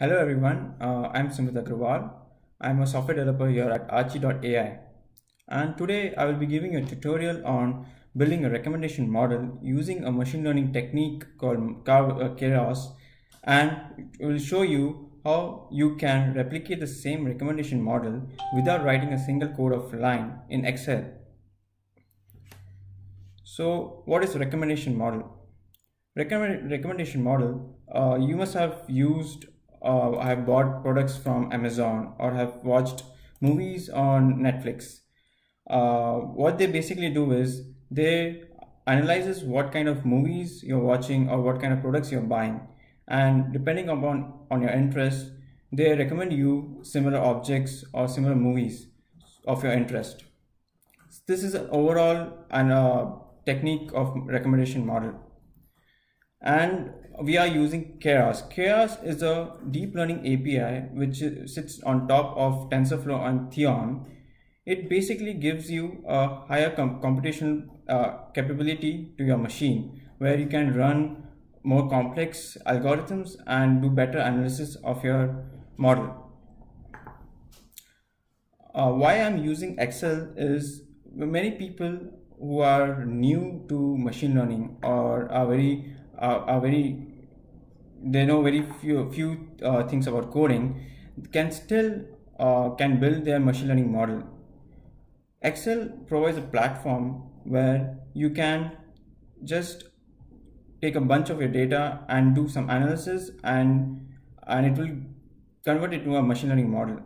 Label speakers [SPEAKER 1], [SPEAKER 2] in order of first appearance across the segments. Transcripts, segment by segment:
[SPEAKER 1] Hello everyone, uh, I'm Sumit Agrawal. I'm a software developer here at Archie.ai and today I will be giving you a tutorial on building a recommendation model using a machine learning technique called uh, Keras and it will show you how you can replicate the same recommendation model without writing a single code of line in Excel. So what is recommendation model? Recommend, recommendation model, uh, you must have used uh, have bought products from Amazon or have watched movies on Netflix. Uh, what they basically do is they analyzes what kind of movies you're watching or what kind of products you're buying. And depending upon on your interest they recommend you similar objects or similar movies of your interest. This is an overall and a technique of recommendation model. And we are using Keras. Keras is a deep learning API which sits on top of TensorFlow and Theano. It basically gives you a higher com computational uh, capability to your machine where you can run more complex algorithms and do better analysis of your model. Uh, why I'm using Excel is many people who are new to machine learning or are very are, are very they know very few few uh, things about coding can still uh, can build their machine learning model. Excel provides a platform where you can just take a bunch of your data and do some analysis and and it will convert it to a machine learning model.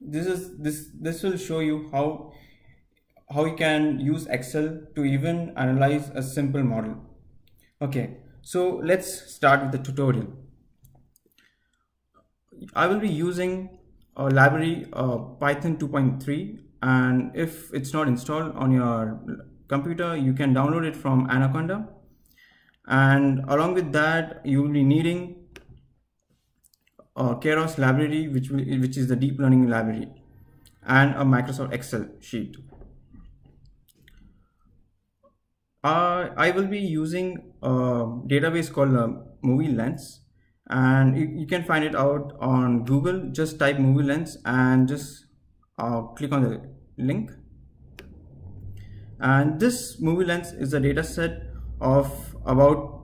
[SPEAKER 1] This is this this will show you how how you can use excel to even analyze a simple model okay so let's start with the tutorial. I will be using a library uh, Python 2.3 and if it's not installed on your computer you can download it from Anaconda. And along with that you will be needing a Keras library which, will, which is the deep learning library and a Microsoft Excel sheet uh, I will be using a database called uh, Movie Lens. And you, you, can find it out on Google. Just type Movie Lens and just uh, click on the link. And this Movie Lens is a data set of about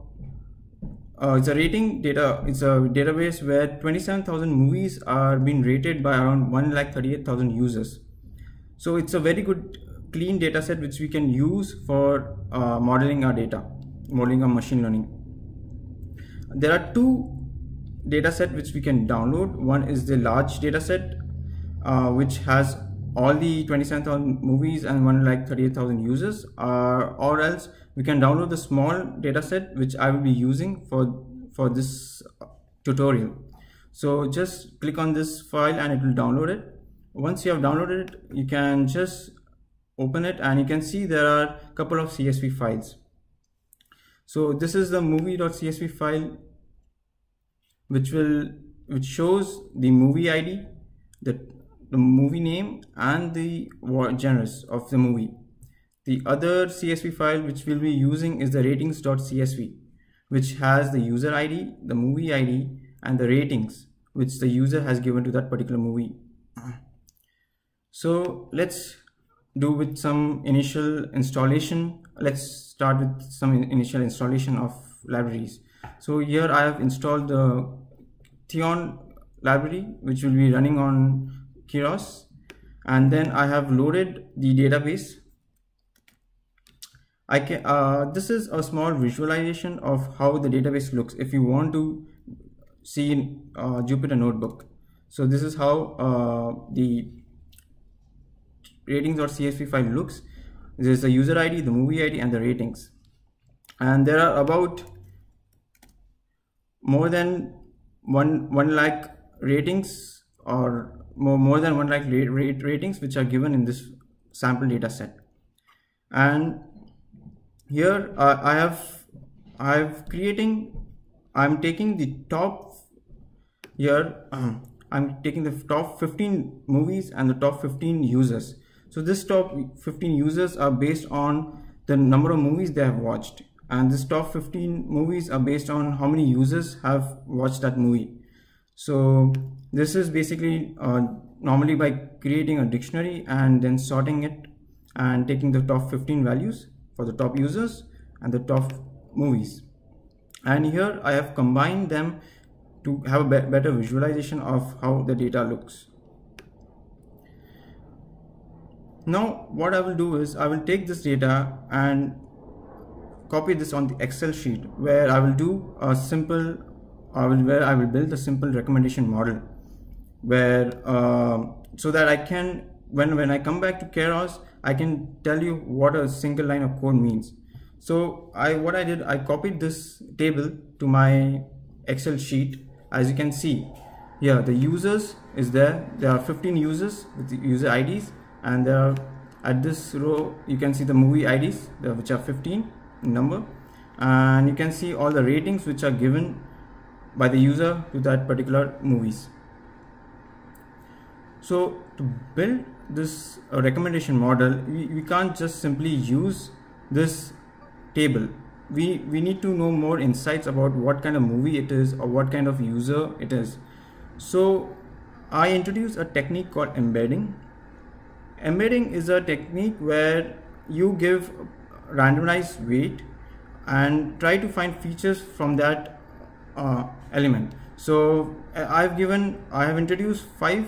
[SPEAKER 1] uh, it's a rating data it's a database where 27,000 movies are being rated by around 1,38,000 users. So it's a very good clean data set which we can use for uh, modeling our data, modeling our machine learning. There are two data set which we can download. One is the large data set uh, which has all the 27,000 movies and one like 38,000 users uh, or else we can download the small data set which I will be using for for this tutorial. So just click on this file and it will download it. Once you have downloaded it, you can just open it and you can see there are a couple of CSV files. So this is the movie.csv file which will which shows the movie ID, the, the movie name and the genres of the movie. The other CSV file which we'll be using is the ratings.csv which has the user ID, the movie ID and the ratings which the user has given to that particular movie. So let's do with some initial installation. Let's start with some initial installation of libraries. So here I have installed the Theano library which will be running on Keras and then I have loaded the database. I can uh, this is a small visualization of how the database looks if you want to see uh, Jupyter notebook. So this is how uh, the ratings.csv file looks there's the user id the movie id and the ratings. And there are about more than one one lakh ratings or more, more than one lakh rate ratings which are given in this sample data set. And here uh, i have i have creating i'm taking the top here i'm taking the top 15 movies and the top 15 users so this top 15 users are based on the number of movies they have watched and this top 15 movies are based on how many users have watched that movie. So this is basically uh, normally by creating a dictionary and then sorting it and taking the top 15 values for the top users and the top movies. And here I have combined them to have a be better visualization of how the data looks. Now what I will do is I will take this data and copy this on the Excel sheet where I will do a simple I will where I will build a simple recommendation model where uh, so that I can when when I come back to Keras I can tell you what a single line of code means. So I what I did I copied this table to my Excel sheet. As you can see here the users is there. There are 15 users with the user IDs and there at this row you can see the movie IDs which are 15 number. And you can see all the ratings which are given by the user to that particular movies. So to build this uh, recommendation model we, we can't just simply use this table. We we need to know more insights about what kind of movie it is or what kind of user it is. So I introduced a technique called embedding Embedding is a technique where you give randomized weight and try to find features from that uh, element. So I've given, I have introduced five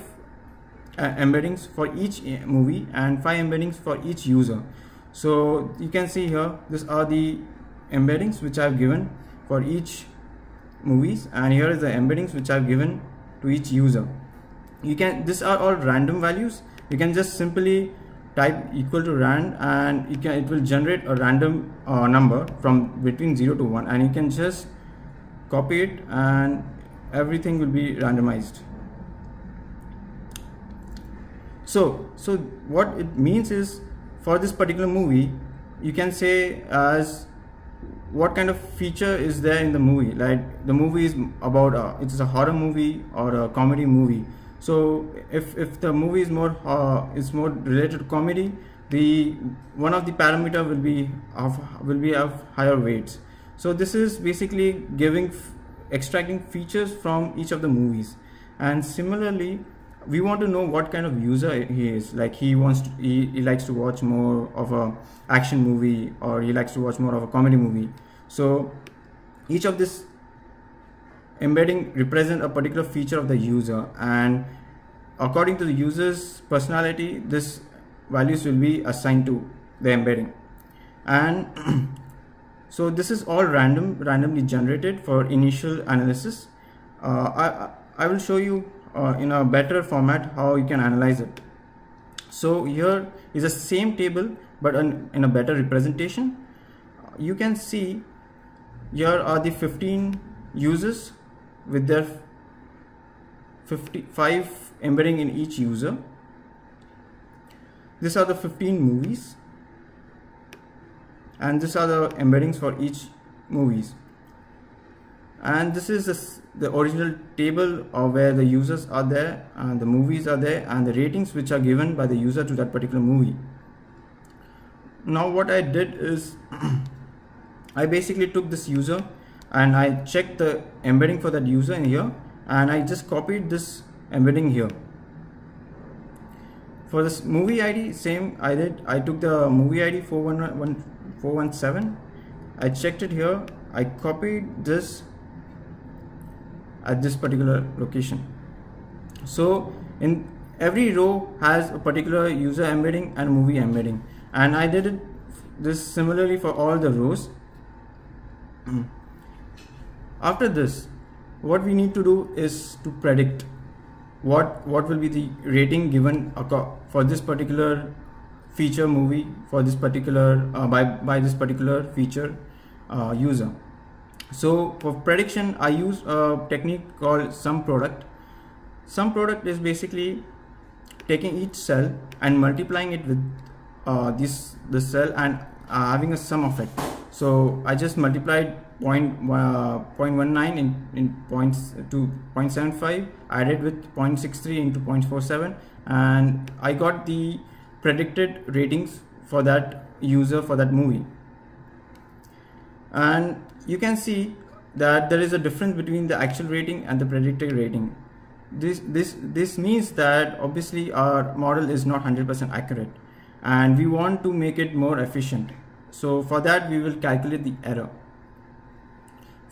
[SPEAKER 1] uh, embeddings for each uh, movie and five embeddings for each user. So you can see here, these are the embeddings which I've given for each movies and here is the embeddings which I've given to each user. You can, these are all random values you can just simply type equal to rand and you can it will generate a random uh, number from between 0 to 1 and you can just copy it and everything will be randomized. So so what it means is for this particular movie you can say as what kind of feature is there in the movie? Like the movie is about a, it's a horror movie or a comedy movie so if, if the movie is more uh, is more related to comedy the one of the parameter will be of will be of higher weights. So this is basically giving extracting features from each of the movies. And similarly we want to know what kind of user he is. Like he wants to, he, he likes to watch more of a action movie or he likes to watch more of a comedy movie. So each of this embedding represent a particular feature of the user and according to the user's personality this values will be assigned to the embedding. And so this is all random randomly generated for initial analysis. Uh, I, I will show you uh, in a better format how you can analyze it. So here is the same table but in, in a better representation. You can see here are the 15 users with their 55 embedding in each user. These are the 15 movies. And these are the embeddings for each movies. And this is the, the original table of where the users are there and the movies are there and the ratings which are given by the user to that particular movie. Now what I did is I basically took this user and I checked the embedding for that user in here and I just copied this embedding here. For this movie ID same I did. I took the movie ID 417 I checked it here. I copied this at this particular location. So in every row has a particular user embedding and movie embedding. And I did it this similarly for all the rows after this what we need to do is to predict what what will be the rating given for this particular feature movie for this particular uh, by by this particular feature uh, user. So for prediction I use a technique called sum product. Sum product is basically taking each cell and multiplying it with uh, this the cell and uh, having a sum of it. So I just multiplied point, uh, 0.19 in, in points to 0.75 added with 0.63 into 0.47 and I got the predicted ratings for that user for that movie. And you can see that there is a difference between the actual rating and the predicted rating. This this this means that obviously our model is not 100% accurate. And we want to make it more efficient. So for that we will calculate the error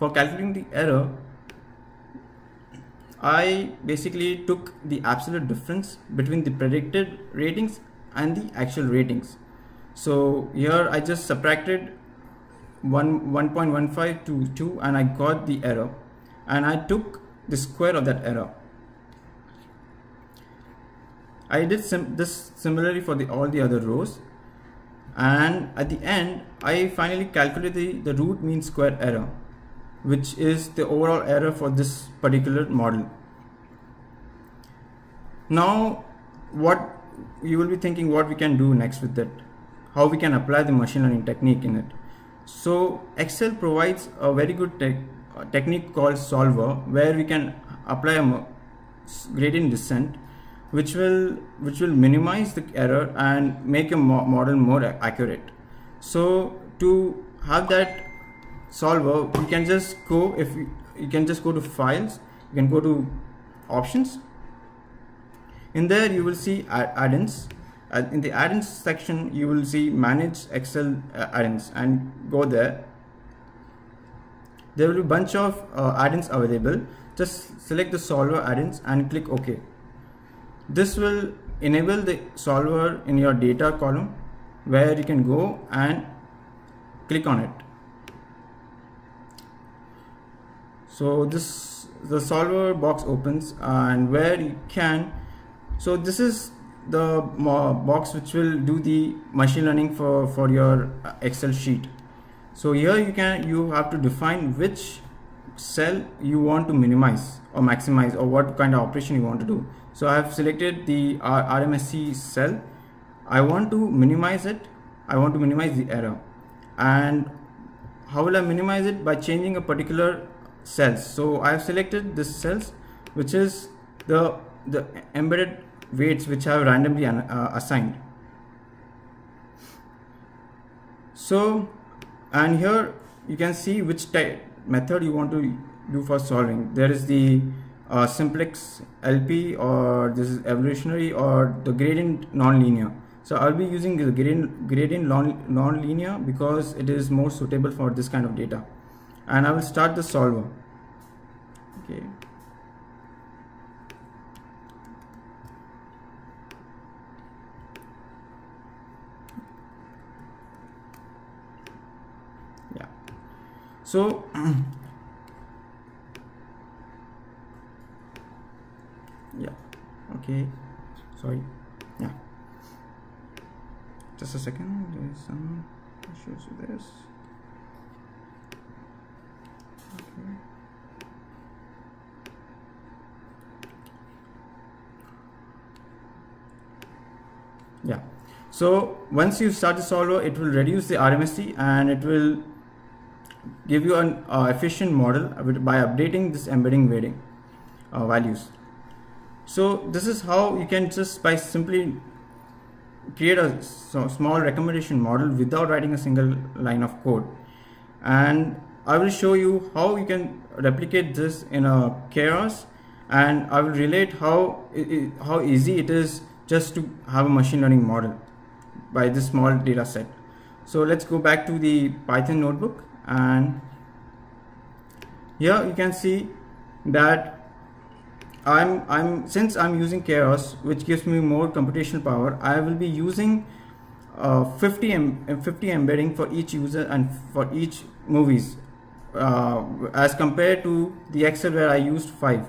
[SPEAKER 1] for calculating the error I basically took the absolute difference between the predicted ratings and the actual ratings. So here I just subtracted 1 1.15 to 2 and I got the error. And I took the square of that error. I did sim this similarly for the all the other rows. And at the end I finally calculated the, the root mean square error which is the overall error for this particular model. Now what you will be thinking what we can do next with it, how we can apply the machine learning technique in it. So Excel provides a very good te uh, technique called solver where we can apply a gradient descent which will which will minimize the error and make a mo model more accurate. So to have that solver you can just go if you, you can just go to files you can go to options. In there you will see add-ins. In the add-ins section you will see manage excel uh, add-ins and go there. There will be a bunch of uh, add-ins available. Just select the solver add-ins and click ok. This will enable the solver in your data column where you can go and click on it so this the solver box opens and where you can so this is the box which will do the machine learning for for your excel sheet. So here you can you have to define which cell you want to minimize or maximize or what kind of operation you want to do. So i have selected the RMSE cell. I want to minimize it. I want to minimize the error. And how will i minimize it? By changing a particular cells. So i have selected this cells which is the the embedded weights which have randomly uh, assigned. So and here you can see which type method you want to do for solving. There is the uh, simplex lp or this is evolutionary or the gradient nonlinear. So i'll be using the gradient gradient non-linear because it is more suitable for this kind of data and i will start the solver. Okay. Yeah. So yeah. Okay. Sorry. Yeah. Just a second. There's some issues with this okay yeah so once you start the solver it will reduce the RMSE and it will give you an uh, efficient model by updating this embedding weighting uh, values. So this is how you can just by simply create a so small recommendation model without writing a single line of code. And I will show you how you can replicate this in a Keras and I will relate how how easy it is just to have a machine learning model by this small data set. So let's go back to the Python notebook and here you can see that I'm I'm since I'm using Keras which gives me more computational power I will be using uh, 50 em 50 embedding for each user and for each movies uh, as compared to the Excel where I used 5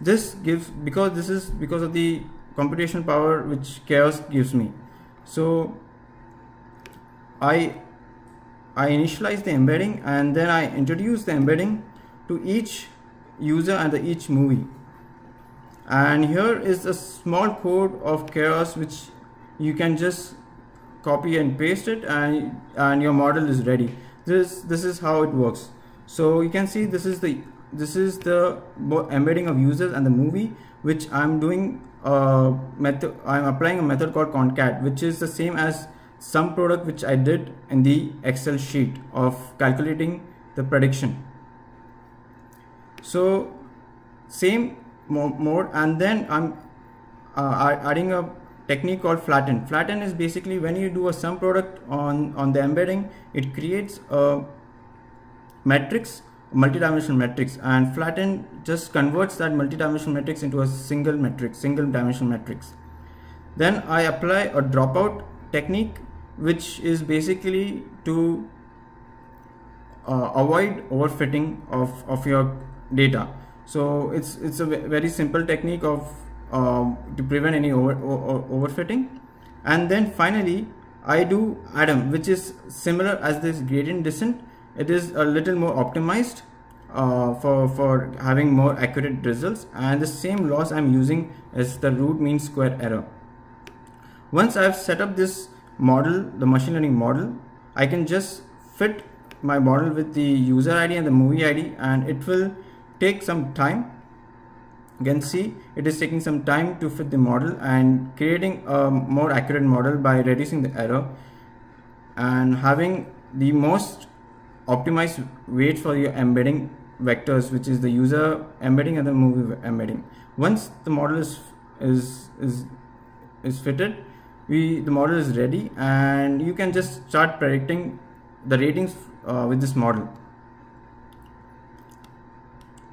[SPEAKER 1] this gives because this is because of the computational power which Keras gives me so I I initialize the embedding and then I introduce the embedding to each user and the each movie. And here is a small code of Keras which you can just copy and paste it and and your model is ready. This this is how it works. So you can see this is the this is the embedding of users and the movie which I'm doing a method I'm applying a method called concat which is the same as some product which I did in the Excel sheet of calculating the prediction. So same mode and then I'm uh, adding a technique called flatten. Flatten is basically when you do a sum product on, on the embedding, it creates a matrix, multi-dimensional matrix and flatten just converts that multi-dimensional matrix into a single matrix, single dimensional matrix. Then I apply a dropout technique which is basically to uh, avoid overfitting of, of your data. So it's it's a very simple technique of um, to prevent any over, over, overfitting. And then finally, I do Adam, which is similar as this gradient descent. It is a little more optimized uh, for, for having more accurate results. And the same loss I'm using is the root mean square error. Once I've set up this model, the machine learning model, I can just fit my model with the user ID and the movie ID and it will take some time you can see it is taking some time to fit the model and creating a more accurate model by reducing the error and having the most optimized weight for your embedding vectors which is the user embedding and the movie embedding. Once the model is is is is fitted we the model is ready and you can just start predicting the ratings uh, with this model.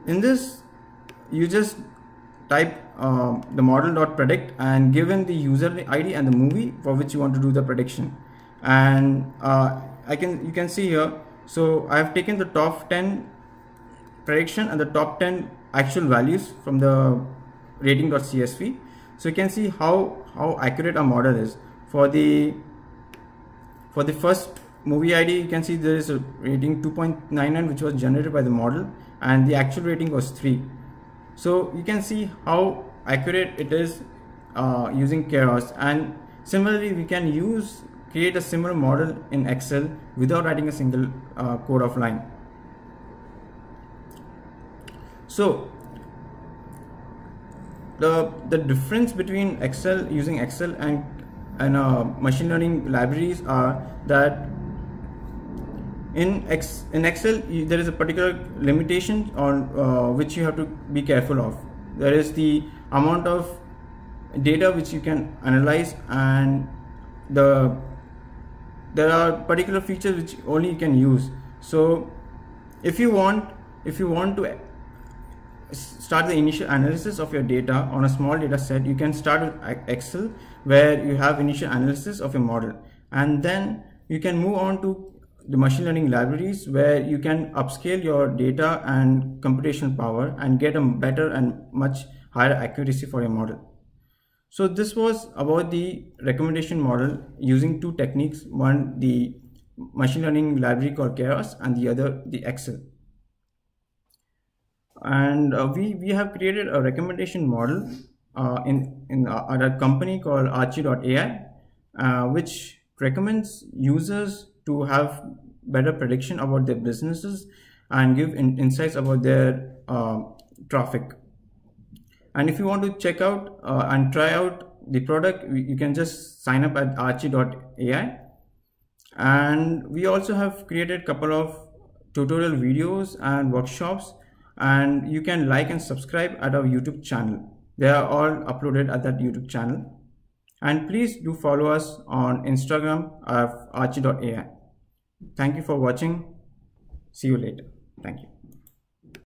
[SPEAKER 1] In this you just type uh, the model dot predict and given the user ID and the movie for which you want to do the prediction. And uh, I can you can see here so I have taken the top 10 prediction and the top 10 actual values from the rating.csv so you can see how how accurate our model is. For the for the first movie ID you can see there is a rating 2.99 which was generated by the model and the actual rating was 3 so you can see how accurate it is uh, using Keras and similarly we can use create a similar model in Excel without writing a single uh, code of line. So the the difference between Excel using Excel and and uh, machine learning libraries are that in X, in Excel there is a particular limitation on uh, which you have to be careful of. There is the amount of data which you can analyze and the there are particular features which only you can use. So if you want if you want to start the initial analysis of your data on a small data set you can start with excel where you have initial analysis of your model and then you can move on to the machine learning libraries where you can upscale your data and computational power and get a better and much higher accuracy for your model. So this was about the recommendation model using two techniques, one the machine learning library called Keras and the other the Excel. And uh, we, we have created a recommendation model uh, in, in uh, at a company called Archie.ai, uh, which recommends users to have better prediction about their businesses and give in insights about their uh, traffic. And if you want to check out uh, and try out the product, you can just sign up at archie.ai. And we also have created a couple of tutorial videos and workshops and you can like and subscribe at our YouTube channel. They are all uploaded at that YouTube channel. And please do follow us on Instagram of archie.ai. Thank you for watching. See you later. Thank you.